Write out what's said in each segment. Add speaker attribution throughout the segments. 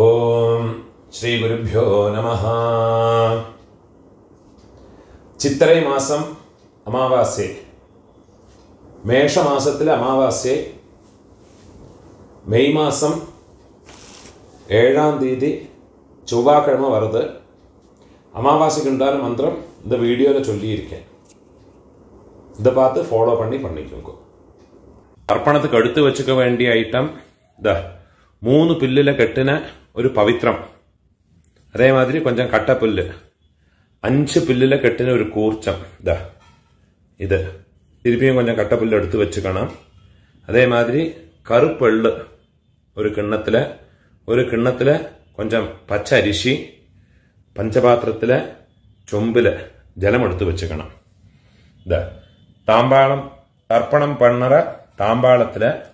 Speaker 1: ഓം ശ്രീ ഗുരുഭ്യോ നമ ചിത്രൈ മാസം അമാവാസ്യ മേഷമാസത്തിലെ അമാവാസ്യ മെയ് മാസം ஏழாம் தேதி செவ்வாய்க்கிழமை வருது அமாவாசைக்கு உண்டான மந்திரம் இந்த வீடியோவில் சொல்லியிருக்கேன் இதை பார்த்து ஃபாலோ பண்ணி பண்ணிக்கோங்க അർപ്പണത്തിക്ക് എടുത്തു വെച്ചുക വേണ്ടിയ ഐറ്റം ഇതാ മൂന്ന് പുല്ലിലെ കെട്ടിന ഒരു പവിത്രം അതേമാതിരി കൊഞ്ചം കട്ടപ്പുല്ല് അഞ്ച് പുല്ലിലെ കെട്ടിന ഒരു കൂർച്ചം ഇതാ ഇത് തിരുപ്പിയും കൊഞ്ചം കട്ടപ്പുല്ല് എടുത്തു വെച്ചുക്കണം അതേമാതിരി കറുപ്പെള്ള് ഒരു കിണ്ണത്തില് ഒരു കിണ്ണത്തില് കൊഞ്ചം പച്ച അരിശി പഞ്ചപാത്രത്തില് ചൊമ്പില് ജലം എടുത്തു വെച്ചുക്കണം ഇതാ താമ്പാളം തർപ്പണം പണ്ണറ താമ്പാളത്തില് ഇതാ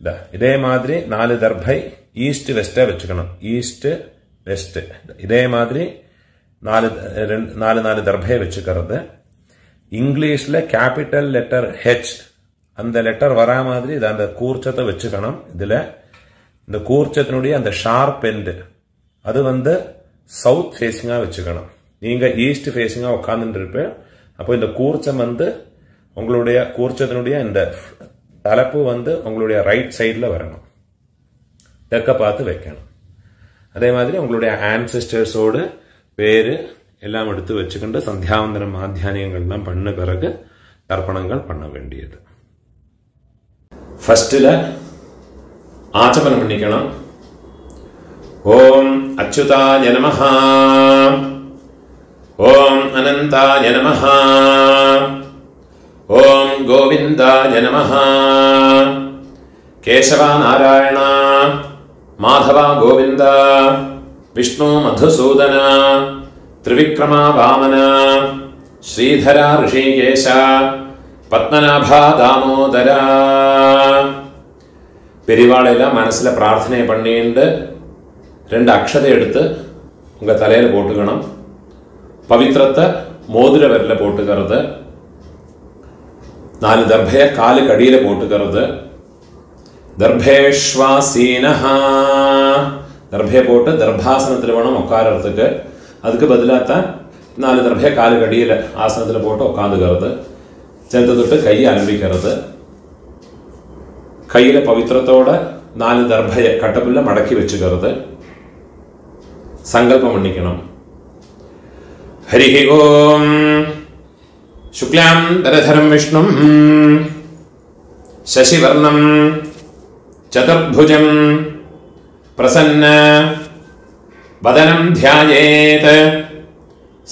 Speaker 1: இந்த இதே மாதிரி நாலு தர்பை ஈஸ்ட் வெஸ்ட்டை வச்சுக்கணும். ஈஸ்ட் வெஸ்ட்டு இதே மாதிரி நாலு நாலு நாலு தர்பையை வச்சுக்கிறது. இங்கிலீஷில் கேபிட்டல் லெட்டர் ஹெச் அந்த லெட்டர் வரா மாதிரி இது அந்த கூர்ச்சத்தை வச்சுக்கணும். இதில் இந்த கூர்ச்சத்தினுடைய அந்த ஷார்ப் எண்டு அது வந்து சவுத் ஃபேஸிங்காக வச்சுக்கணும். நீங்கள் ஈஸ்ட் ஃபேஸிங்காக உட்காந்துட்டு இருப்பேன். அப்போ இந்த கூர்ச்சம் வந்து உங்களுடைய கூர்ச்சத்தினுடைய இந்த தலைப்பு வந்து உங்களுடைய ரைட் சைடுல வரணும் தெக்க பார்த்து வைக்கணும் அதே மாதிரி உங்களுடைய ஆன்சிஸ்டர்ஸோடு பேரு எல்லாம் எடுத்து வச்சுக்கிண்டு சந்தியாவந்தனம் மாத்தியானியங்கள்லாம் பண்ண பிறகு தர்ப்பணங்கள் பண்ண வேண்டியது ஃபர்ஸ்டில் ஆச்சமனம் பண்ணிக்கணும் ஓம் அச்சுதாய நமஹ ஓம் அனந்தாய நமஹ ഓം ഗോവിന്ദായ നമ. കേശവ നാരായണ മാധവ ഗോവിന്ദ വിഷ്ണു മധുസൂദന ത്രിവിക്രമ വാമന ശ്രീധര ഋഷികേശ പത്മനാഭ ദാമോദര. പെരിവാളெல்லாம் മനസ്സിലെ പ്രാർത്ഥനയെ പണിയുണ്ട്. രണ്ട് അക്ഷതയെടുത്ത് உங்கள் தலையில் போட்டுக்கணும் പവിത്രത്തെ மோதிர விரல போட்டுக்கிறது നാല് ദർഭയ കാൽ കടിയിൽ പോട്ടുകരുത്. ദർഭേശ്വാസീനഹ. ദർഭയെ പോട്ട് ദർഭാസനത്തിൽ വേണം ഒക്കാരർത്തക്ക് അതുക്ക് ബദലാത്ത നാല് ദർഭയെ കാൽ കടിയിൽ ആസനത്തിൽ പോട്ട് ഒക്കാന്ത് കറുത് ചെന്ത് തൊട്ട് കൈ അലമ്പിക്കരുത്. കയ്യിലെ പവിത്രത്തോടെ നാല് ദർഭയെ കട്ടപ്പുല്ല മടക്കി വെച്ചുകരുത്. സങ്കല്പം ഉണ്ണിക്കണം. ഹരി ഓം. शुक्ल्यां दरधरं विष्णुं शशिवर्णं चतुर्भुजं प्रसन्न वदनं ध्यायेत्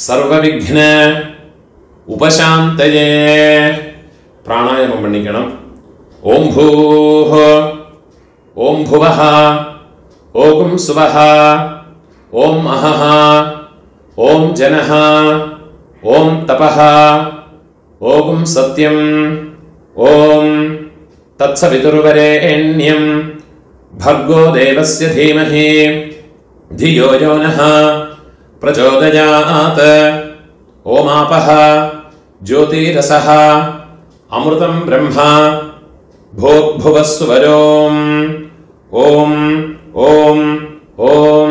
Speaker 1: सर्वविघ्न उपशान्तये। प्राणायामं मणिगणम् ॐ भूः ॐ भुवः ॐ सुवः ॐ अहः ॐ जनः ॐ तपः। ഓം സത്യം. ഓം. തത്സവിതുർവരേണ്യം ഭർഗോ ദേവസ്യ ധീമഹി. ധിയോ യോ പ്രചോദയാത്. ഓമാപഹ. ജ്യോതിരസഃ അമൃതം ബ്രഹ്മ. ഭോഗ്ഭുവസ്വരോം ഓം. ഓം. ഓം.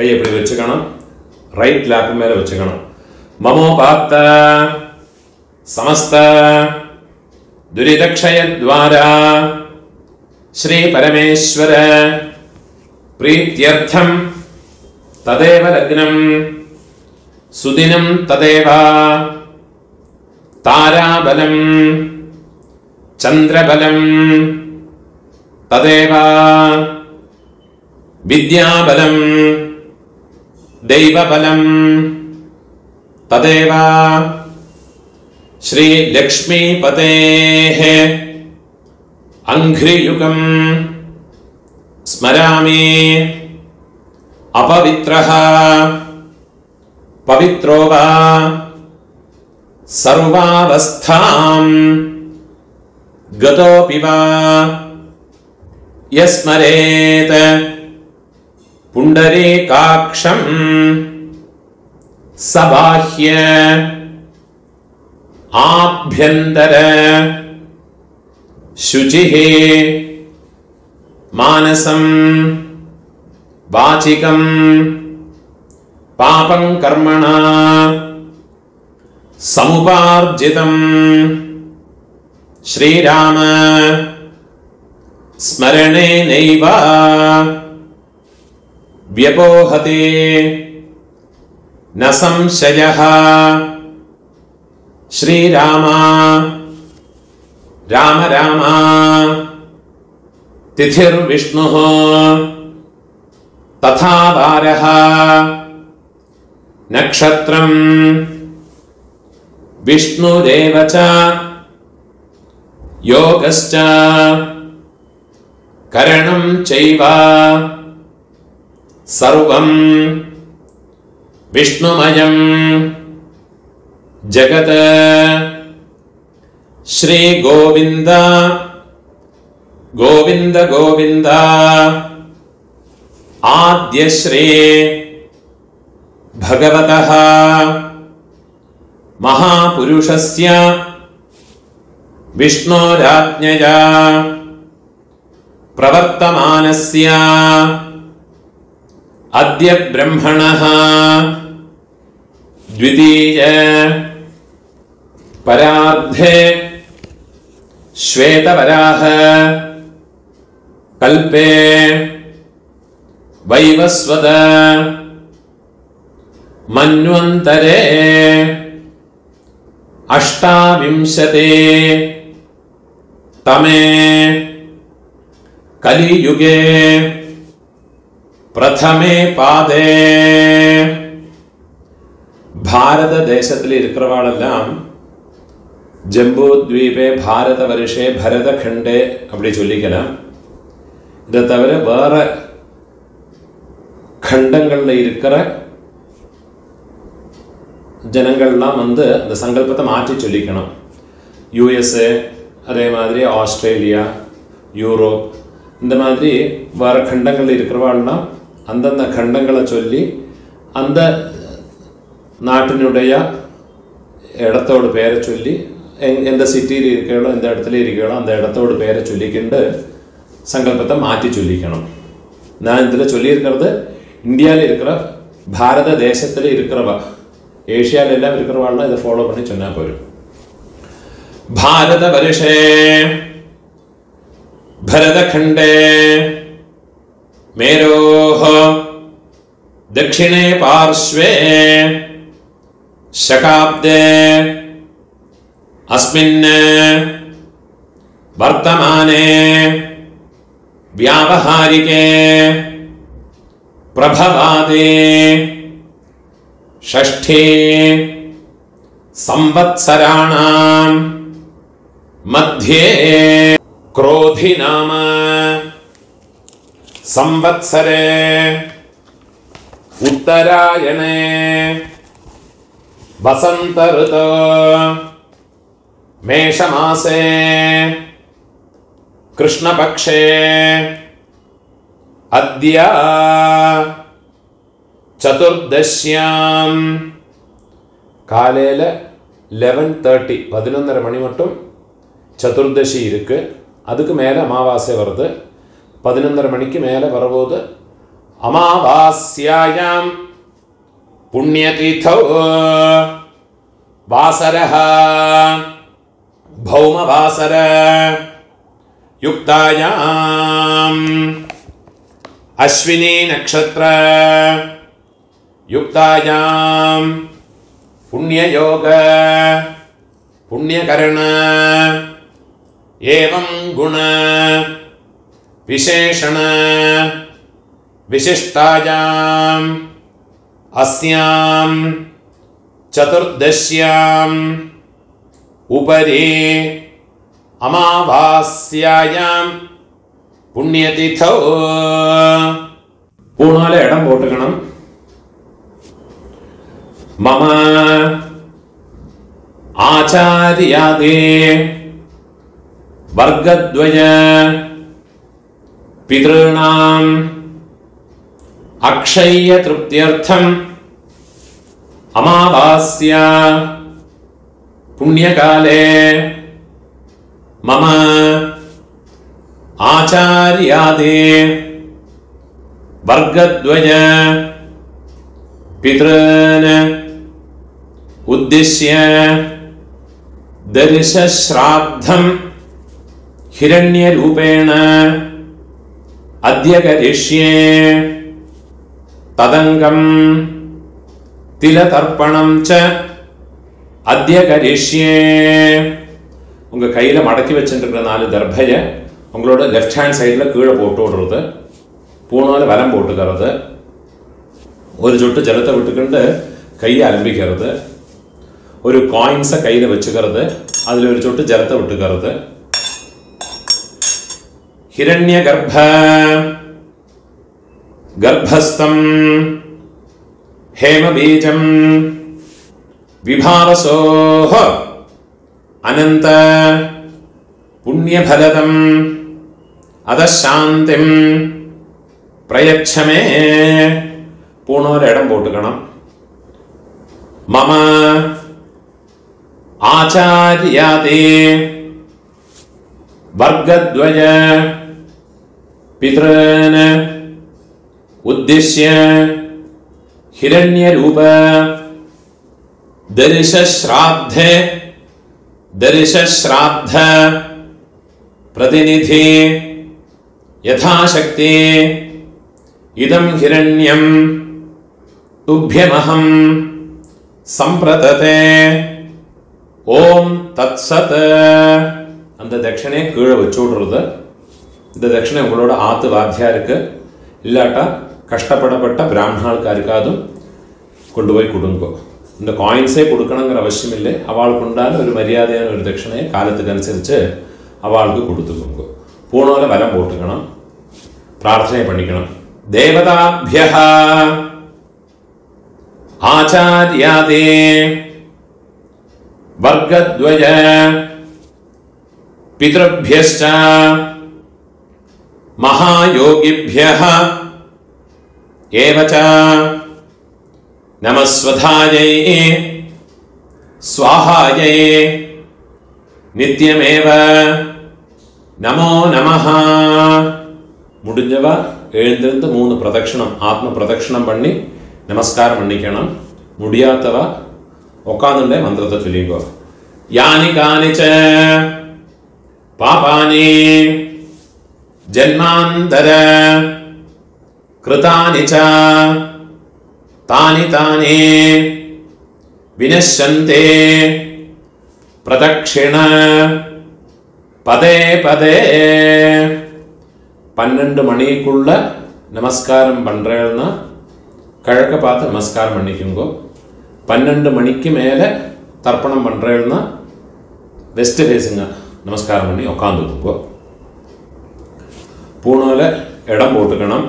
Speaker 1: കൈ എപ്പടി കാണാം. റൈറ്റ് ലാപ്പ് മേലെ വെച്ചുക്കണം മമോപാത്ത समस्त दुरिदक्षयद्वारा श्रीपरमेश्वर प्रीत्यर्थं तदेव लग्नं सुदिनं तदेव ताराबलं चन्द्रबलं तदेव विद्याबलं दैवबलं तदेव श्री लक्ष्मीपतेः अङ्घ्रियुगम् स्मरामि। अपवित्रः पवित्रो वा सर्वावस्थाम् गतोऽपि वा। सबाह्य आभ्यन्तर। शुचिः मानसं वाचिकं पापं कर्मणा समुपार्जितम्। श्रीराम स्मरणेनैव व्यपोहते। न संशयः। श्रीराम। राम तिथिर्विष्णुः। तथा वारः। नक्षत्रम्। विष्णुरेव च। योगश्च। करणं चैव। सर्वं विष्णुमयं जगत् श्रीगोविन्द गोविन्द गोविन्द आद्यश्री भगवतः। महापुरुषस्य विष्णोराज्ञया। प्रवर्तमानस्य अद्य ब्रह्मणः। द्वितीय परार्धे श्वेतवराह कल्पे वैवस्वद मन्वन्तरे अष्टाविंशते तमे कलियुगे प्रथमे पादे। இருக்கிறவாளெல்லாம் ஜம்பு த்வீபே பாரத வருஷே பரதகண்டே அப்படி சொல்லிக்கலாம் இதை தவிர வேற கண்டங்களில் இருக்கிற ஜனங்கள்லாம் வந்து அந்த சங்கல்பத்தை மாற்றி சொல்லிக்கணும் யூஎஸ்ஏ அதே மாதிரி ஆஸ்திரேலியா யூரோப் இந்த மாதிரி வேற கண்டங்களில் இருக்கிறவாள்லாம் அந்தந்த கண்டங்களை சொல்லி அந்த நாட்டினுடைய இடத்தோட பேரை சொல்லி എന്റെ സിറ്റിയിൽ ഇരിക്കുകയുള്ളോ എന്റെ ഇടത്തിൽ ഇരിക്കുകയുള്ളോ എന്റെ ഇടത്തോട് പേരെ ചൊല്ലിക്കൊണ്ട് സങ്കല്പത്തെ മാറ്റി ചൊല്ലിക്കണം. ഞാൻ ഇതിൽ ചൊല്ലിയിരിക്കുന്നത് ഇന്ത്യയിൽ ഇരിക്കുന്ന ഭാരതദേശത്തിൽ ഇരിക്കുന്നവ ഏഷ്യയിലെല്ലാം ഇരിക്കുന്നവാണ് ഇത് ഫോളോ പണി ചെന്നാൽ പോരും. ഭാരത പരുഷേ ഭരതഖണ്ഡേ മേരോഹ ദക്ഷിണേ പാർശ്വേ ശകാബ്ദേ अस्मिन् वर्तमाने व्यावहारिके प्रभवादे षष्ठे संवत्सराणां मध्ये क्रोधि नाम संवत्सरे उत्तरायणे वसंत ऋतु मेषमासे कृष्णपक्षे अद्य சதுர்தஷ்யாம். காலையில் லெவன் தேர்ட்டி பதினொன்றரை மணி மட்டும் சதுர்தசி இருக்குது அதுக்கு மேலே அமாவாசை வருது. பதினொன்றரை மணிக்கு மேலே வரும்போது அமாவாஸ்யாயாம். புண்ணியதீர்த்தோ. வாசரஹா. भौमवासर। युक्तायाम्। अश्विनी नक्षत्र। युक्तायां पुण्ययोग। पुण्यकर्ण। एवं गुण। विशेषण। विशिष्टायाम्। अस्यां चतुर्दश्याम् उपरि അമാവാസ്യായാം പുണ്യതിഥോ പൂണാല ഇടം പോട്ടുകണം മമ ആചാര്യാദേ വർഗദ്വയ പിതൃണാം അക്ഷയ്യ തൃപ്തിയർത്ഥം അമാവാസ്യ पुण्यकाले मम आचार्यादे वर्गद्वय पितॄन् उद्दिश्य दर्शश्राद्धम् हिरण्यरूपेण अद्य करिष्ये तदङ्गम् तिलतर्पणं च അധ്യകരിഷ്യേ. ഉങ്ങ കയ്യില മടക്കി വെച്ചിട്ടുള്ള നാല് ദർഭയെ ഉങ്ങളോട് ലെഫ്റ്റ് ഹാൻഡ് സൈഡിലെ കീഴ് പോട്ട് വിടുന്നത് പൂണോലെ വലം പോട്ട് കയറത് ഒരു ചുട്ട് ജലത്തെ വിട്ടുകൊണ്ട് കൈ അലമ്പിക്കരുത്. ഒരു കോയിൻസ് കയ്യിൽ വെച്ചുകരുത്. അതിൽ ഒരു ചുട്ട് ജലത്തെ ഹിരണ്യ ഗർഭ ഗർഭസ്ഥം ഹേമബീജം. विभावसोः अनन्त पुण्यफलदम् अनन्तपुण्यभगतम् अधःशान्तिं प्रयच्छ मे। पूर्णोलडम्बोटकणं मम आचार्यादे वर्गद्वयपितॄन् उद्दिश्य हिरण्यरूप दर्शश्राद्धे दर्शश्राद्ध प्रतिनिधि यथाशक्ति इदं हिरण्यम् तुभ्यमहं सम्प्रतते ஓம் தத் சத் அந்த தட்சணையை கீழே வச்சு விடுறது இந்த ദക്ഷിണ ഉള്ളോട് ആത്ത് വാദ്യാർക്ക് ഇല്ലാട്ട കഷ്ടപ്പെടപ്പെട്ട ബ്രാഹ്മണാൾക്കാർക്ക് അതും കൊണ്ടുപോയി കൊടുക്കും ഇതിൻ്റെ കോയിൻസേ കൊടുക്കണമെങ്കിൽ ആവശ്യമില്ലേ അവൾക്കുണ്ടാൽ ഒരു മര്യാദയാണ് ഒരു ദക്ഷിണയെ കാലത്തിനനുസരിച്ച് അവൾക്ക് കൊടുത്തു നോക്കുക പോണോലെ വരം പൊട്ടുക്കണം പ്രാർത്ഥനയെ പണിക്കണം ദേവതാഭ്യ ആചാര്യാദേ വർഗദ്വയ പിതൃഭ്യശ്ച മഹായോഗിഭ്യ ഏവച നമസ്വധായേ സ്വാഹായേ നിത്യമേവ നമോ നമ മുടിഞ്ഞവ എഴുന്നിരുന്ന് മൂന്ന് പ്രദക്ഷിണം ആത്മപ്രദക്ഷിണം പണി നമസ്കാരം പണിക്കണം മുടിയാത്തവ ഒക്കാന്നുണ്ടേ മന്ത്രത്തെ ചൊല്ലിക്കോ. യാനി കാണിച്ച പാപാനി ജന്മാന്തര കൃതാനിച്ച താനി താനേ വിനശ്യന്തേ. പ്രദക്ഷിണ പതേ പതേ പന്ത്രണ്ട് മണിക്കുള്ള നമസ്കാരം പണ്ടേന്ന് കിഴക്ക് പാത്ത് നമസ്കാരം പണിക്കുമ്പോൾ പന്ത്രണ്ട് മണിക്ക് മേലെ തർപ്പണം പണ്ടേന്ന് വെസ്റ്റ് ഫേസിങ് നമസ്കാരം പണി ഒക്കാൻ നോക്കുക പൂണോലെ ഇടം പോട്ടുക്കണം.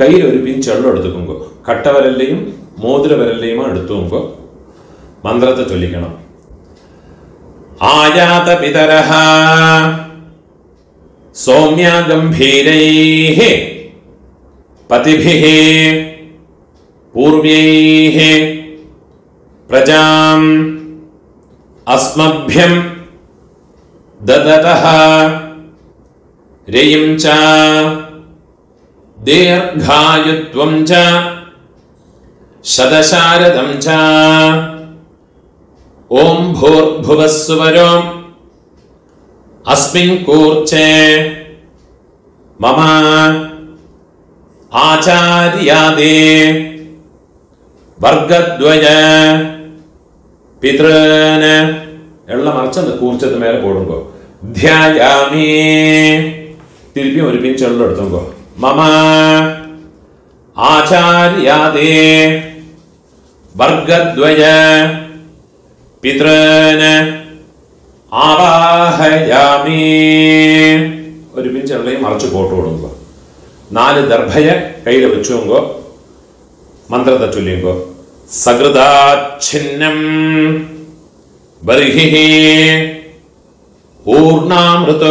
Speaker 1: കയ്യിൽ ഒരു പിഞ്ച് എള്ളം എടുത്തുക്കുമ്പോൾ കട്ട വിരലിലെയും മോതിര വിരലിലെയുമാ എടുത്തുക്കോങ്കോ മന്ത്രത്തെ ചൊല്ലിക്കണം ആയാത പിതരഹ സൗമ്യ ഗംഭീരൈः പതിഭിः പൂർവ്യൈः പ്രജാം അസ്മഭ്യം ദദതഃ രയും ച दीर्घायुत्वं च ശതശാരദം ഓം ഭൂർഭുവസ്സുവരോ അസ്മിൻ കൂർച്ചേ. മമ ആചാര്യാദേ. വർഗദ്വയ പിതൃന്. എള്ള മറിച്ചെന്ന് കൂർച്ചത്ത് മേലെ പോടുമ്പോ. ധ്യായാമേ. തിരുപ്പിയും ഒരുപ്പിയും ചെള്ളെടുത്തുമ്പോ മമ ആചാര്യാദേ. വർഗദ്വയ പിതൃന് ആവാഹയാമി. ഒരു പിഞ്ച് വെള്ളയും മറച്ച് പോട്ട് കൊടുക്കുക. നാല് ദർഭയ കയ്യിൽ വെച്ചുങ്കോ മന്ത്രത്തെ ചൊല്ലിയെങ്കോ സകൃതാച്ഛിന്നം ബർഹിഹി ഊർണാമൃത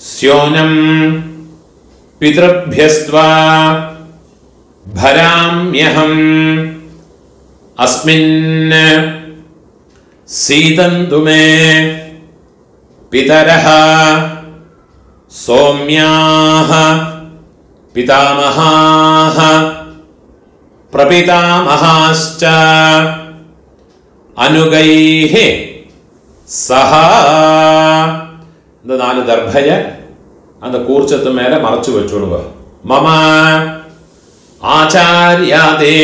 Speaker 1: സ്യോനം പിതൃഭ്യസ്ത്വാ. भराम्यहम्। अस्मिन् सीतन्दुमे पितरः सौम्याः पितामहाः प्रपितामहाश्च अनुगैः सहा। दर्भय अन् कूर्चतु मेल मरचि वचुळुव मम आचार्यादे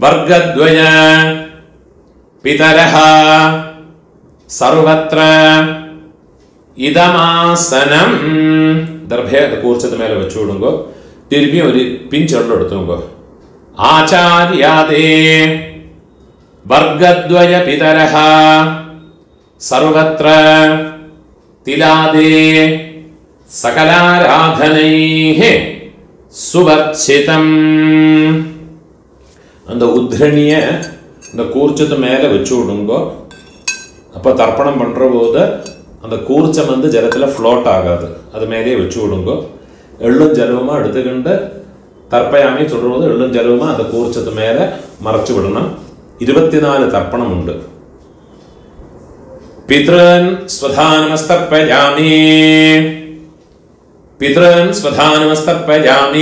Speaker 1: वर्गद्वय पितरः सर्वत्र इदमासनम्। दर्भे कूर्चत मेले वच्चूडुंगो तिरुमी पिंच आचार्यादे वर्गद्वय पितरः सर्वत्र तिलादे सकलाराधनैः சுபர்ச்சிதம் அந்த உத்ரணியை இந்த கூர்ச்சத்து மேலே வச்சு விடுங்கோ. அப்போ தர்ப்பணம் பண்ணுற போது அந்த கூர்ச்சம் வந்து ஜலத்தில் ஃப்ளோட் ஆகாது. அது மேலேயே வச்சு விடுங்கோ. எள்ளும் ஜலவுமாக எடுத்துக்கிண்டு தர்ப்பயாமி சொல்கிறது எள்ளும் ஜலவுமாக அந்த கூர்ச்சத்து மேலே மறைச்சு விடணும். இருபத்தி நாலு தர்ப்பணம் உண்டு. பித்ரன் ஸ்வதானமஸ்தர்ப்பயாமி. पितृन् स्वधानमस्तर्पयामि।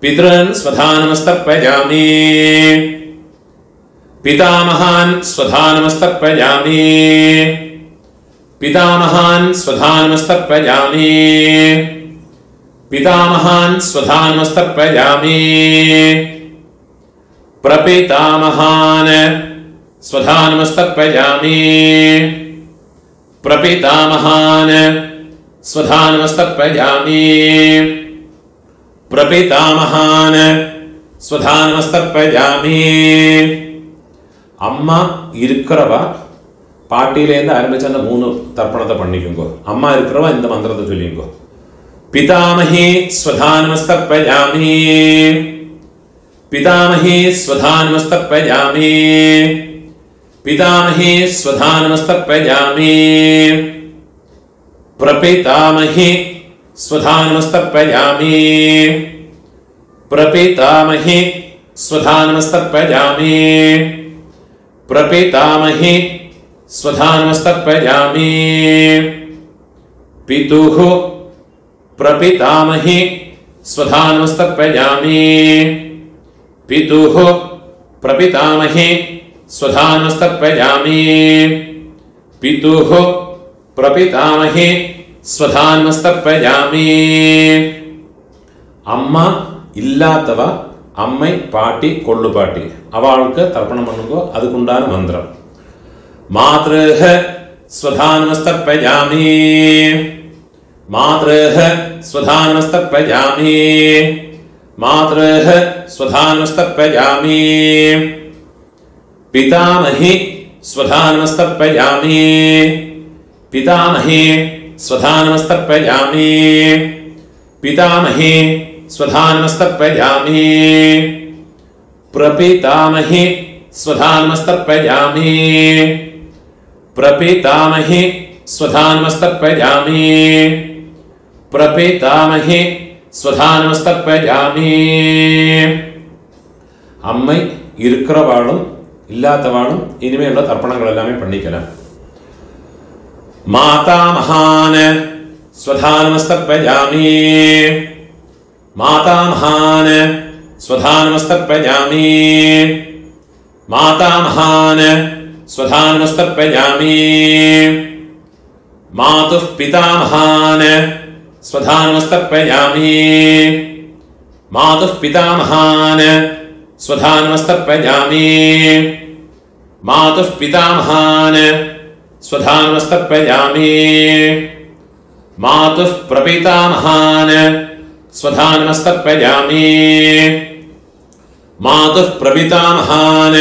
Speaker 1: पितृन् स्वधानमस्तर्पयामि। पितामहान् स्वधानमस्तर्पयामि। पितामहान् स्वधानमस्तर्पयामि। पितामहान् स्वधानमस्तर्पयामि। प्रपितामहान् स्वधानमस्तर्पयामि। प्रपितामहान् स्वधानमस्तर्पयामि அம்மா இருக்கிறவா பாட்டியிலேருந்து ஆரம்பிச்ச அந்த மூணு தர்ப்பணத்தை பண்ணிக்குங்கோ அம்மா இருக்கிறவா இந்த மந்திரத்தை சொல்லிங்கோ பிதாமகி ஸ்வதானமஸ்தர்ப்பயாமி पितामही स्वधानमस्तर्पयामि पितामही स्वधानमस्तर्पयामि प्रपितामही स्वधानमस्तर्पयामि प्रपितामही स्वधानमस्तर्पयामि प्रपितामही स्वधानमस्तर्पयामि पितुः प्रपितामही स्वधानमस्तर्पयामि पितुः प्रपितामहे स्वधानमस्तर्पयामि पितुः प्रपितामहे ஸ்வதான்மஸ்தர்ப்பயாமி அம்மா இல்லாதவ அம்மை பாட்டி கொள்ளு பாட்டி. அவளுக்கு தர்ப்பணம் பண்ணுங்கோ அதுக்குண்டான மந்திரம். மாத்ருஹ ஸ்வதான்மஸ்தர்ப்பயாமி மாத்ருஹ ஸ்வதான்மஸ்தர்ப்பயாமி மாத்ருஹ ஸ்வதான்மஸ்தர்ப்பயாமி பிதாமஹி ஸ்வதான்மஸ்தர்ப்பயாமி பிதாமஹி സ്വധാനമസ്തർപ്പയാമി. പിതാമഹേ സ്വധാനമസ്തർപ്പയാമി. പ്രപിതാമഹി സ്വധാനമസ്തർപ്പയാമി. പ്രപിതാമഹി സ്വധാനമസ്തർപ്പയാമി. പ്രപിതാമഹി സ്വധാനമസ്തർപ്പയാമി. അമ്മ ഇരുക്കറവാളും ഇല്ലാത്തവാളും ഇനിമേയുള്ള തർപ്പണങ്ങളെല്ലാമേ പണ്ണിക്കലാം माता महान। स्वधानमस्तक पजामी माता महान। स्वधानमस्तक पजामी माता महान। स्वधानमस्तक पजामी मातुः पिता महान्। स्वधानमस्तक पजामी मातुः पिता महान्। स्वधानमस्तक पजामी मातुः पिता महान। स्वधानमस्तर्पयामि मातुः प्रपितामहान् स्वधानमस्तर्पयामि मातुः प्रपितामहान्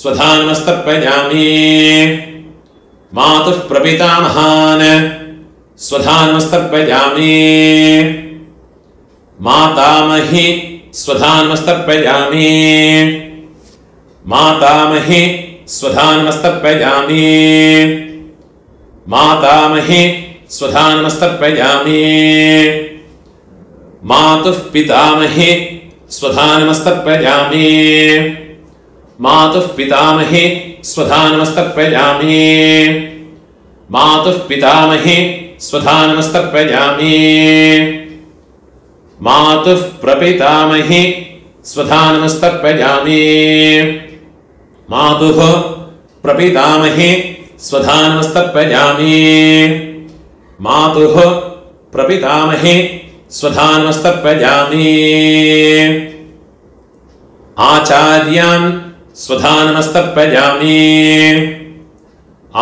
Speaker 1: स्वधानमस्तर्पयामि मातुः प्रपितामहान् स्वधानमस्तर्पयामि स्वधानमस्तर्पयामि। मातामहि स्वधानमस्तर्पयामि। मातुः पितामहि स्वधानमस्तर्पयामि। मातुः पितामहि स्वधानमस्तर्पयामि। मातुः पितामहि स्वधानमस्तर्पयामि। मातुः प्रपितामहि स्वधानमस्तर्पयामि। मातुः प्रपितामहि स्वधानमस्तर्पयामि मातुः प्रपितामहि स्वधानमस्तर्पयामि आचार्यान् स्वधानमस्तर्पयामि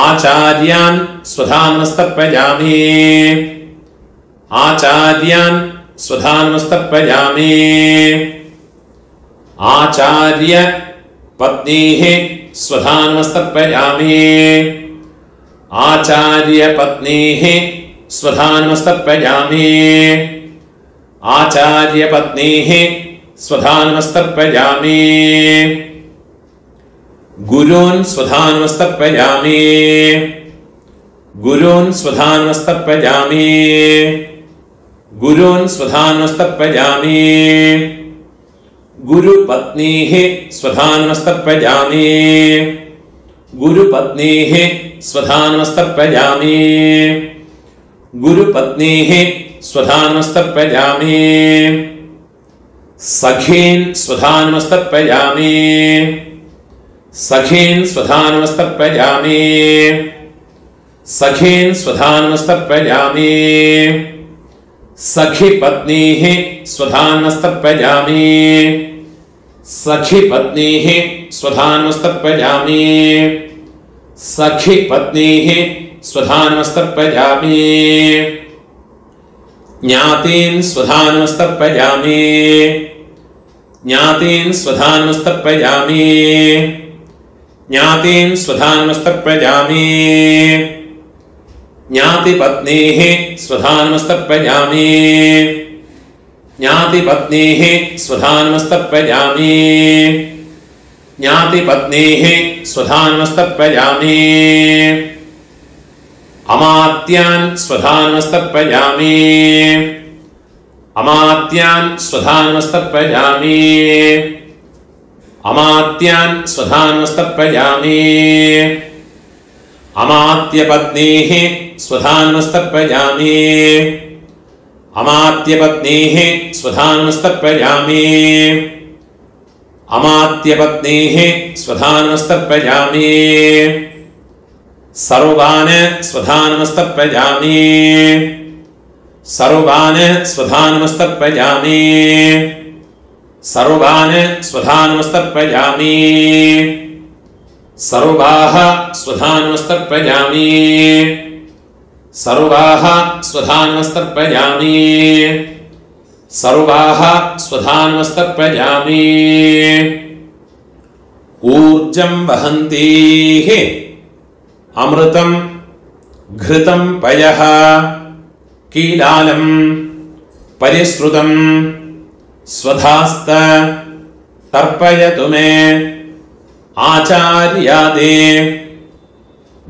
Speaker 1: आचार्यान् स्वधानमस्तर्पयामि आचार्यान् स्वधानमस्तर्पयामि आचार्य पत्नीः स्वधानमस्तर्पयामि आचार्य पत्नीः स्वधानमस्तर्पयामि आचार्य पत्नीः स्वधानमस्तर्पयामि गुरून् स्वधानमस्तर्पयामि गुरून् स्वधानमस्तर्पयामि गुरून् स्वधानमस्तर्पयामि गुरुपत्नीः स्वधानमस्तर्पयामि गुरुपत्नीः स्वधानमस्तर्पयामि गुरुपत्नीः स्वधानमस्तर्पयामि सखीन् स्वधानमस्तर्पयामि सखीन् स्वधानमस्तर्पयामि सखीन् स्वधानमस्तर्पयामि सखिपत्नीः स्वधानमस्तर्पयामि सखिपत्नीः स्वधानमस्तर्पयामि सखिपत्नीः स्वधानमस्तर्पयामि ज्ञातीन् स्वधानमस्तर्पयामि ज्ञातीन् स्वधानमस्तर्पयामि ज्ञातीन् स्वधानमस्तर्पयामि ज्ञातिपत्नीः स्वधानमस्तर्पयामि ज्ञातिपत्नीः स्वधानमस्तर्पयामि ज्ञातिपत्नीः स्वधानमस्तर्पयामि अमात्यान् स्वधानमस्तर्पयामि अमात्यान् स्वधानमस्तर्पयामि अमात्यान् स्वधानमस्तर्पयामि अमात्यपत्नीः स्वधानमस्तर्पयामि अमात्यपत्नीः स्वधानमस्तर्पयामि अमात्यपत्नीः स्वधानमस्तर्पयामि सर्वान् स्वधानमस्तर्पयामि सर्वान् स्वधानमस्तर्पयामि सर्वान् स्वधानमस्तर्पयामि सर्वाः सर्वाः स्वधानमस्तर्पयामि। सर्वाः स्वधानमस्तर्पयामि। ऊर्जं वहन्तीः, अमृतं घृतं पयः, कीलालं परिश्रुतं स्वधास्त तर्पयतु मे। आचार्यादे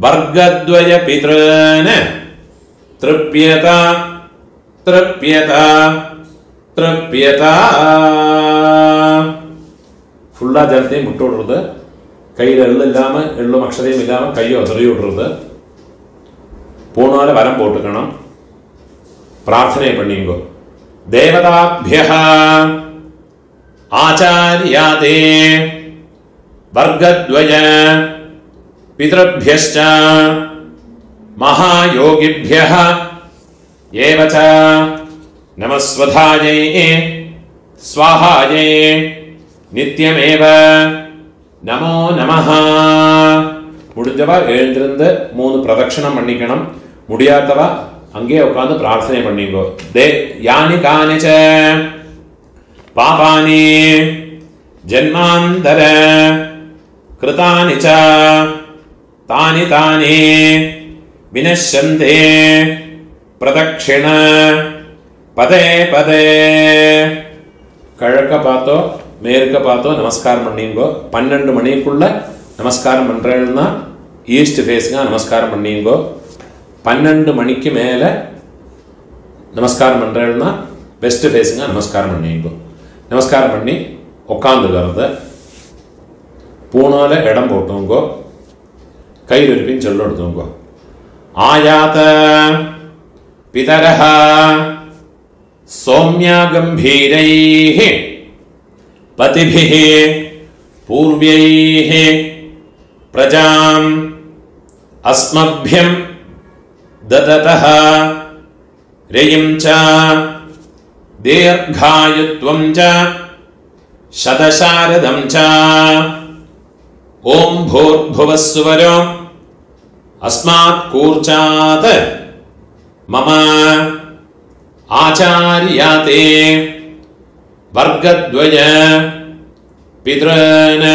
Speaker 1: वर्गद्वयपितॄन्। तृप्यत तृप्यत तृप्यत ஃபுல்லாக ஜலத்தையும் விட்டு விடுறது கையில் எள்ளு இல்லாமல் எள்ளும் அக்ஷதையும் இல்லாமல் கையை உதறி விடுறது பூணால வரம் போட்டுக்கணும் பிரார்த்தனை பண்ணிங்கோ தேவதாபிய ஆச்சாரியாதே वर्गद्वय पितृभ्यश्च महायोगिभ्यः एव च नमस्वधायै स्वाहायै நித்தியமேவ நமோ நமஹ முடிஞ்சவா எழுந்திருந்து மூணு பிரதட்சணம் பண்ணிக்கணும் முடியாதவா அங்கேயே உட்காந்து பிரார்த்தனை பண்ணிங்கோ தே யானி காணிச்ச பாபானி ஜன்மாந்தர கிருதானி ச தானி தானி வினஷ்யந்தே. பிரதக்ஷிண. பதே பதே. கிழக்க பார்த்தோ மேற்க பார்த்தோ நமஸ்காரம் பண்ணிங்கோ. பன்னெண்டு மணிக்குள்ள நமஸ்காரம் பண்ணுறேன்னா ஈஸ்ட் ஃபேஸுங்க நமஸ்காரம் பண்ணிங்கோ. பன்னெண்டு மணிக்கு மேலே நமஸ்காரம் பண்ணுறேன்னா வெஸ்ட் ஃபேஸுங்க நமஸ்காரம் பண்ணிங்கோ. நமஸ்காரம் பண்ணி உட்காந்துக்கிறது பூனால இடம் போட்டுங்கோ. கை விருப்பின்னு சொல்ல எடுத்துங்கோ. आयात। पितरः सौम्यागम्भीरैः पति पूर्व्यैः प्रजा अस्मभ्यं ददत रयिम् च दीर्घायुत्वम् च शतशारदम् च। अस्मात् कूर्चात् मम आचार्याते वर्गद्वय पितॄन्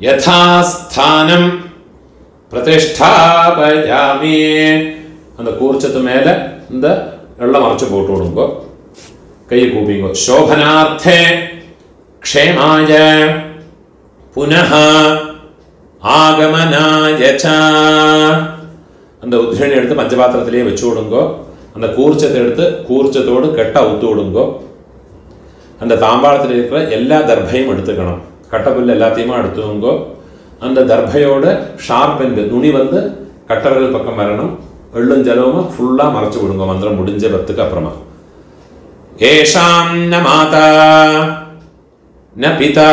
Speaker 1: யதாஸ்தானம் பிரதிஷ்டாபயாமி அந்த கூர்ச்சத்து மேல இந்த வெள்ளம் மறைச்சு போட்டு விடுங்கோ கையை கூப்பிங்கோ சோபனார்த்தே க்ஷேமாய புனः ஆகமனாயச்சா. அந்த உத்ரணி எடுத்து பஞ்சபாத்திரத்திலேயே வச்சு விடுங்கோ. அந்த கூர்ச்சத்தை எடுத்து கூர்ச்சத்தோடு கெட்ட ஊத்து விடுங்கோ. அந்த தாம்பாளத்தில் இருக்கிற எல்லா தர்பையும் எடுத்துக்கணும். கட்டப்புல் எல்லாத்தையுமே எடுத்துங்கோ அந்த தர்பையோட ஷார்ப் எண்டு துணி வந்து கட்டவர்கள் பக்கம் வரணும். எள்ளும் ஜலவும் ஃபுல்லாக மறைச்சு விடுங்க. மந்திரம் முடிஞ்ச பத்துக்கு அப்புறமா. ஏஷாம் ந மாதா ந பிதா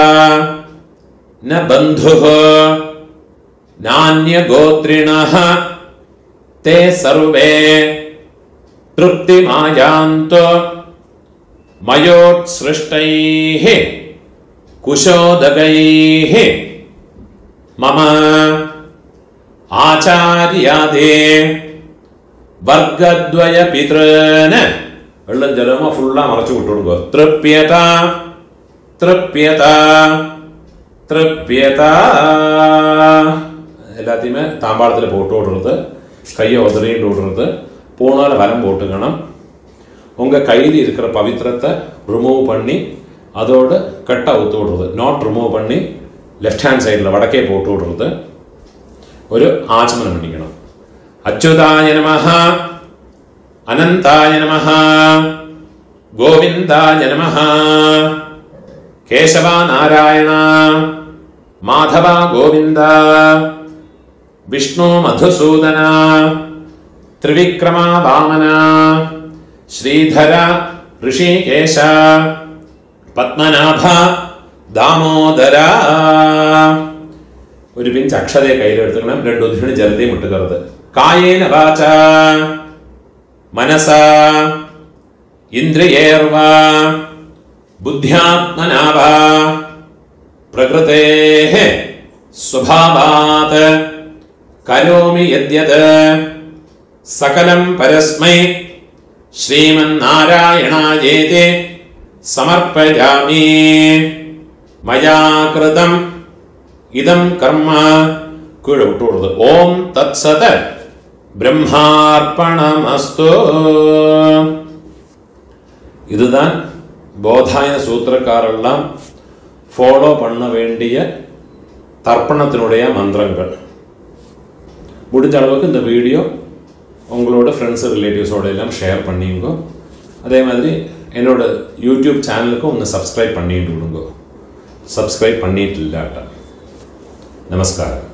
Speaker 1: ந பந்து नान्यगोत्रिणः। ते सर्वे तृप्तिमायान्तो मयोत्सृष्टैः कुशोदगैः। मम आचार्याधे वर्गद्वयपितृन्। एलञ्जलम् फुल्ला मरचुकुटुण्डु तृप्यत तृप्यता तृप्यता எல்லாத்தையுமே தாம்பாளத்தில் போட்டு விடுறது கையை உதறிட்டு விடுறது பூனால வலம் போட்டுக்கணும் உங்கள் கையில் இருக்கிற பவித்திரத்தை ரிமூவ் பண்ணி அதோட கட்டை ஊத்து விடுறது நாட் ரிமூவ் பண்ணி லெஃப்ட் ஹேண்ட் சைடில் வடக்கே போட்டு விடுறது ഒരു ആചമനം പണിക്കണം അച്യുതായ നമ അനന്തായ നമ ഗോവിന്ദായ നമ കേശവ നാരായണ മാധവ ഗോവിന്ദ വിഷ്ണു മധുസൂദന ത്രിവിക്രമ വാമന ശ്രീധര ഋഷികേശ പത്മനാഭ ദാമോദര ഒരു പിഞ്ച് അക്ഷതയെ കയ്യിലെടുത്തുക്കണം രണ്ട് ഉദ്ധിണി ജലതയും ഇട്ടുകരുത് കായേന വാച മനസ ഇന്ദ്രിയേർവ ബുദ്ധ്യാത്മനാവ പ്രകൃതേ സ്വഭാവാത് കരോമി യദ്യത് സകലം പരസ്മൈ ശ്രീമന്നാരായണായേതി സമർപ്പയാമി മയാ കൃതം இதம் கர்ம கீழே விட்டு விடுறது ஓம் தத் சத பிரம்மார்ப்பணமஸ்து இதுதான் போதாயன சூத்திரக்காரெல்லாம் ஃபாலோ பண்ண வேண்டிய தர்ப்பணத்தினுடைய மந்திரங்கள் முடிஞ்ச அளவுக்கு இந்த வீடியோ உங்களோட ஃப்ரெண்ட்ஸு ரிலேட்டிவ்ஸோட எல்லாம் ஷேர் பண்ணிங்கோ. அதே மாதிரி என்னோட யூடியூப் சேனலுக்கும் ஒன்று சப்ஸ்கிரைப் பண்ணிட்டு விடுங்கோ. சப்ஸ்கிரைப் பண்ணிட்டு இல்லாட்டா. நமஸ்காரம்.